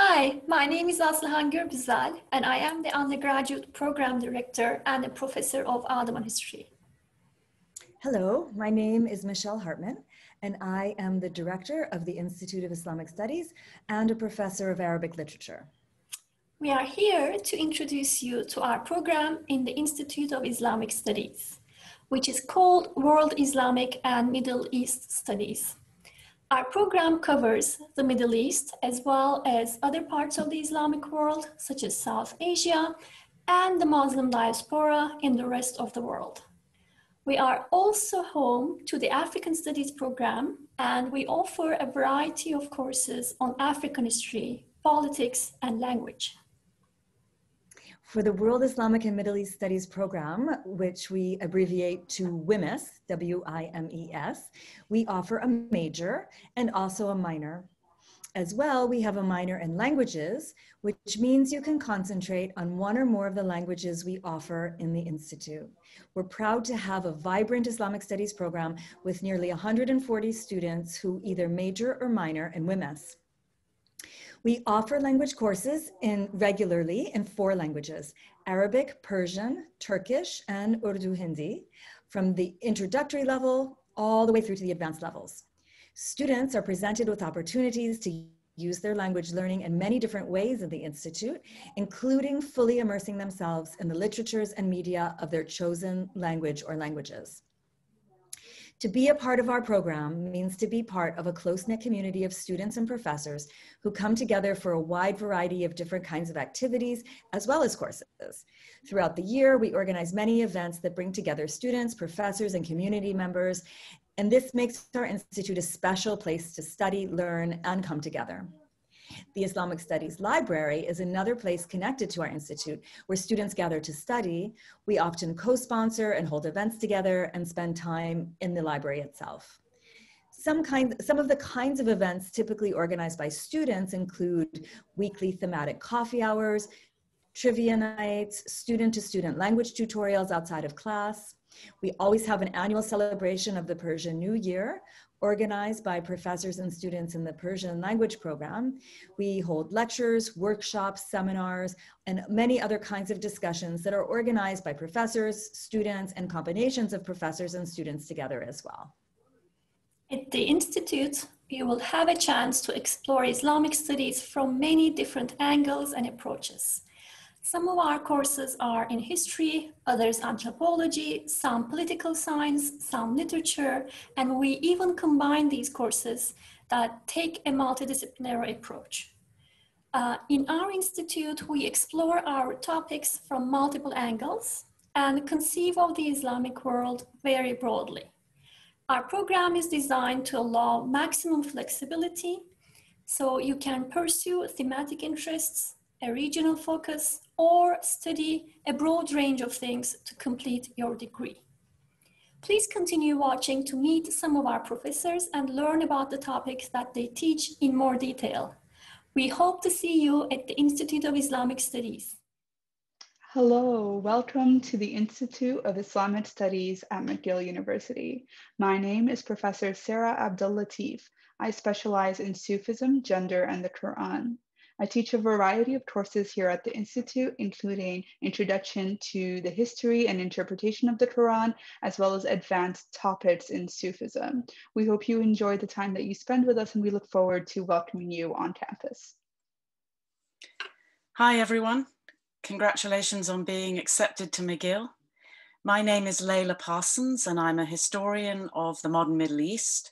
Hi, my name is Aslıhan Gürbüzel, and I am the undergraduate program director and a professor of Ottoman history. Hello, my name is Michelle Hartman, and I am the director of the Institute of Islamic Studies and a professor of Arabic literature. We are here to introduce you to our program in the Institute of Islamic Studies, which is called World Islamic and Middle East Studies. Our program covers the Middle East as well as other parts of the Islamic world, such as South Asia and the Muslim diaspora in the rest of the world. We are also home to the African Studies program, and we offer a variety of courses on African history, politics, and language. For the World Islamic and Middle East Studies program, which we abbreviate to WIMES, W-I-M-E-S, we offer a major and also a minor. As well, we have a minor in languages, which means you can concentrate on one or more of the languages we offer in the Institute. We're proud to have a vibrant Islamic Studies program with nearly 140 students who either major or minor in WIMES. We offer language courses in regularly in four languages, Arabic, Persian, Turkish, and Urdu Hindi, from the introductory level all the way through to the advanced levels. Students are presented with opportunities to use their language learning in many different ways in the Institute, including fully immersing themselves in the literatures and media of their chosen language or languages. To be a part of our program means to be part of a close-knit community of students and professors who come together for a wide variety of different kinds of activities as well as courses. Throughout the year, we organize many events that bring together students, professors, and community members, and this makes our institute a special place to study, learn, and come together. The Islamic Studies Library is another place connected to our institute where students gather to study. We often co-sponsor and hold events together and spend time in the library itself. Some, kind, some of the kinds of events typically organized by students include weekly thematic coffee hours, trivia nights, student-to-student -student language tutorials outside of class. We always have an annual celebration of the Persian New Year, organized by professors and students in the Persian language program. We hold lectures, workshops, seminars, and many other kinds of discussions that are organized by professors, students, and combinations of professors and students together as well. At the Institute, you will have a chance to explore Islamic studies from many different angles and approaches. Some of our courses are in history, others anthropology, some political science, some literature, and we even combine these courses that take a multidisciplinary approach. Uh, in our institute, we explore our topics from multiple angles and conceive of the Islamic world very broadly. Our program is designed to allow maximum flexibility so you can pursue thematic interests, a regional focus, or study a broad range of things to complete your degree. Please continue watching to meet some of our professors and learn about the topics that they teach in more detail. We hope to see you at the Institute of Islamic Studies. Hello, welcome to the Institute of Islamic Studies at McGill University. My name is Professor Sarah Abdul Latif. I specialize in Sufism, gender, and the Quran. I teach a variety of courses here at the Institute, including Introduction to the History and Interpretation of the Quran, as well as advanced topics in Sufism. We hope you enjoy the time that you spend with us and we look forward to welcoming you on campus. Hi everyone. Congratulations on being accepted to McGill. My name is Laila Parsons and I'm a historian of the modern Middle East.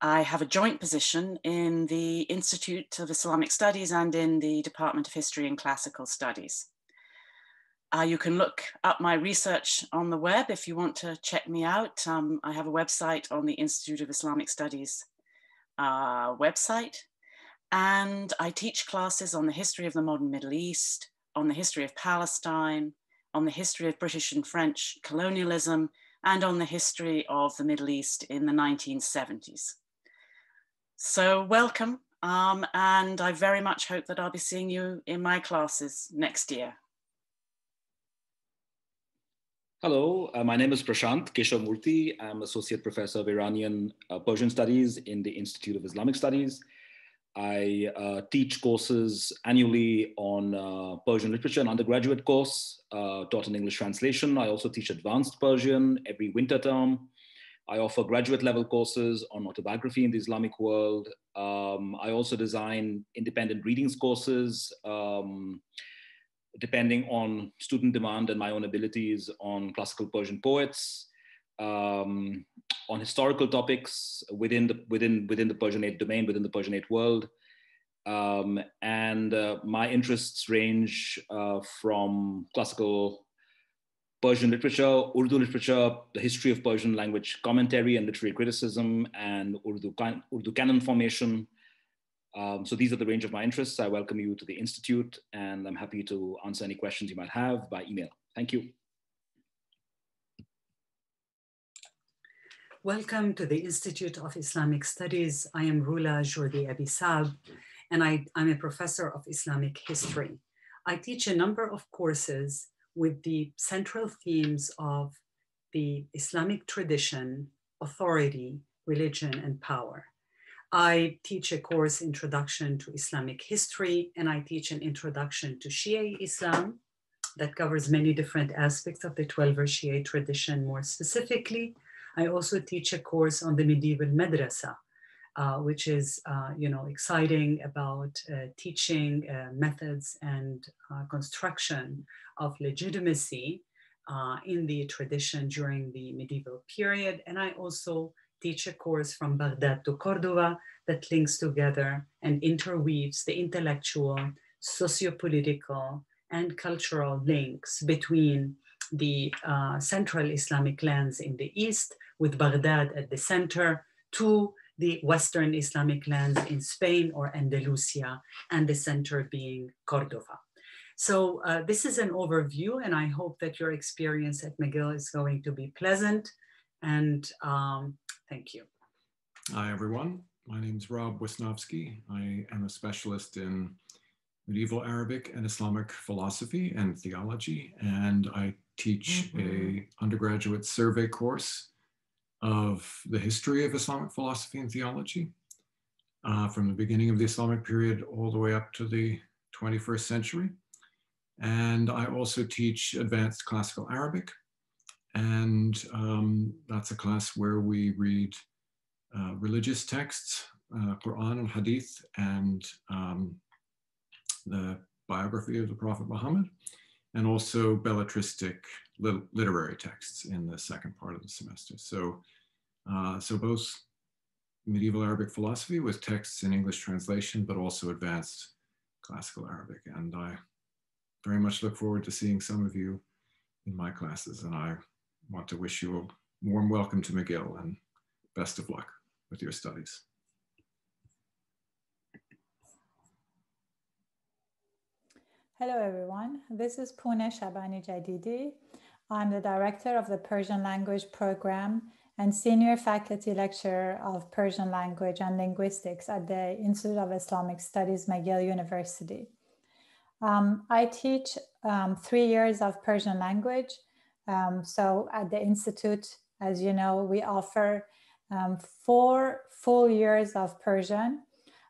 I have a joint position in the Institute of Islamic Studies and in the Department of History and Classical Studies. Uh, you can look up my research on the web if you want to check me out. Um, I have a website on the Institute of Islamic Studies uh, website. And I teach classes on the history of the modern Middle East, on the history of Palestine, on the history of British and French colonialism, and on the history of the Middle East in the 1970s. So welcome, um, and I very much hope that I'll be seeing you in my classes next year. Hello, uh, my name is Prashant Keshavmurthy. I'm Associate Professor of Iranian uh, Persian Studies in the Institute of Islamic Studies. I uh, teach courses annually on uh, Persian literature, an undergraduate course uh, taught in English translation. I also teach advanced Persian every winter term. I offer graduate level courses on autobiography in the Islamic world. Um, I also design independent readings courses, um, depending on student demand and my own abilities on classical Persian poets, um, on historical topics within the within within the Persianate domain, within the Persianate world. Um, and uh, my interests range uh, from classical Persian literature, Urdu literature, the history of Persian language commentary and literary criticism, and Urdu, Urdu canon formation. Um, so these are the range of my interests. I welcome you to the Institute, and I'm happy to answer any questions you might have by email. Thank you. Welcome to the Institute of Islamic Studies. I am Rula Jurdi Abisaab, and I, I'm a professor of Islamic history. I teach a number of courses with the central themes of the Islamic tradition, authority, religion, and power. I teach a course, Introduction to Islamic History, and I teach an Introduction to Shia Islam that covers many different aspects of the 12 Shia tradition more specifically. I also teach a course on the medieval madrasa, uh, which is, uh, you know, exciting about uh, teaching uh, methods and uh, construction of legitimacy in the tradition during the medieval period. And I also teach a course from Baghdad to Cordoba that links together and interweaves the intellectual, socio-political, and cultural links between the central Islamic lands in the east, with Baghdad at the center, to the Western Islamic lands in Spain or Andalusia, and the center being Cordoba. So uh, this is an overview, and I hope that your experience at McGill is going to be pleasant. And um, thank you. Hi, everyone. My name is Rob Wisnovsky. I am a specialist in medieval Arabic and Islamic philosophy and theology, and I teach mm -hmm. a undergraduate survey course of the history of Islamic philosophy and theology uh, from the beginning of the Islamic period all the way up to the 21st century. And I also teach advanced classical Arabic. And um, that's a class where we read uh, religious texts, uh, Quran and Hadith, and um, the biography of the Prophet Muhammad, and also belletristic literary texts in the second part of the semester. So, uh, so both medieval Arabic philosophy with texts in English translation, but also advanced classical Arabic. And I very much look forward to seeing some of you in my classes. And I want to wish you a warm welcome to McGill and best of luck with your studies. Hello, everyone. This is Pouneh Shabani Jadidi. I'm the director of the Persian language program and senior faculty lecturer of Persian language and linguistics at the Institute of Islamic Studies, McGill University. Um, I teach um, three years of Persian language. Um, so at the Institute, as you know, we offer um, four full years of Persian,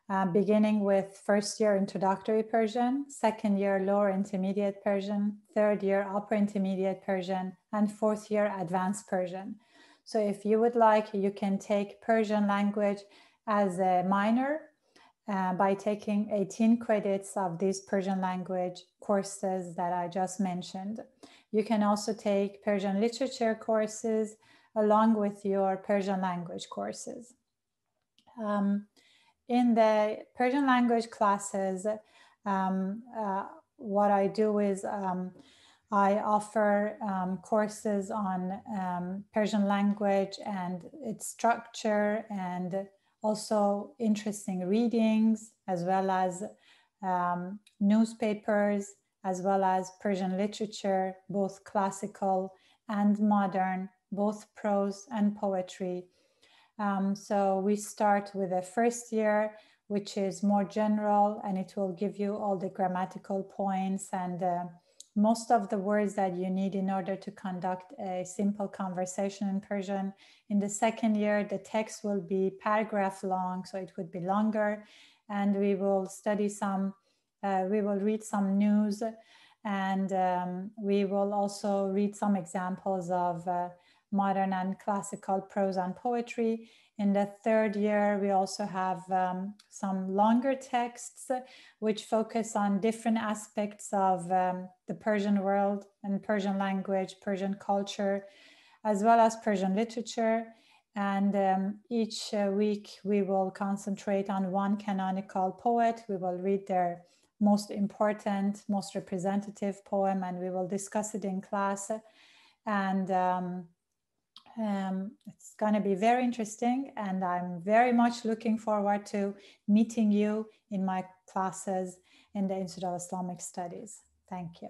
uh, beginning with first year introductory Persian, second year lower intermediate Persian, third year upper intermediate Persian, and fourth year advanced Persian. So if you would like, you can take Persian language as a minor uh, by taking 18 credits of these Persian language courses that I just mentioned. You can also take Persian literature courses along with your Persian language courses. Um, in the Persian language classes, um, uh, what I do is um, I offer um, courses on um, Persian language and its structure and also interesting readings, as well as um, newspapers, as well as Persian literature, both classical and modern, both prose and poetry. Um, so we start with the first year, which is more general, and it will give you all the grammatical points and uh, most of the words that you need in order to conduct a simple conversation in Persian. In the second year, the text will be paragraph long, so it would be longer. and we will study some, uh, we will read some news and um, we will also read some examples of uh, modern and classical prose and poetry. In the third year, we also have um, some longer texts which focus on different aspects of um, the Persian world and Persian language, Persian culture, as well as Persian literature. And um, each uh, week we will concentrate on one canonical poet. We will read their most important, most representative poem, and we will discuss it in class. And um, um, it's going to be very interesting, and I'm very much looking forward to meeting you in my classes in the Institute of Islamic Studies. Thank you.